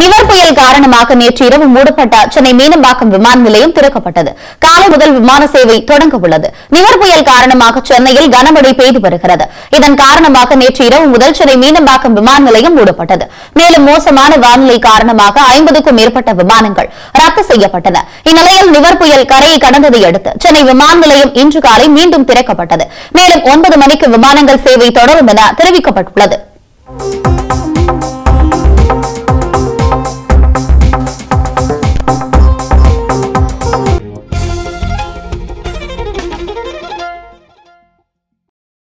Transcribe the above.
நிவர் புயல் காரணமாக நேற்று இரவு மூடப்பட்ட சென்னை மீனம்பாக்கம் விமான நிலையம் திறக்கப்பட்டது. காலை முதல் விமான சேவை தொடங்க உள்ளது. நிவர் புயல் காரணமாக சென்னையில் கனமழை பெய்து வருகிறது. இதன் காரணமாக நேற்று இரவு முதல் சென்னை மீனம்பாக்கம் விமான நிலையம் மூடப்பட்டது. மேலும் மோசமான வானிலை காரணமாக ஐம்பதுக்கும் மேற்பட்ட விமானங்கள் ரத்து செய்யப்பட்டன. இந்நிலையில் நிவர் புயல் கரையை கடந்ததை அடுத்து சென்னை விமான நிலையம் இன்று காலை மீண்டும் திறக்கப்பட்டது. மேலும் ஒன்பது மணிக்கு விமானங்கள் சேவை தொடரும் என தெரிவிக்கப்பட்டுள்ளது.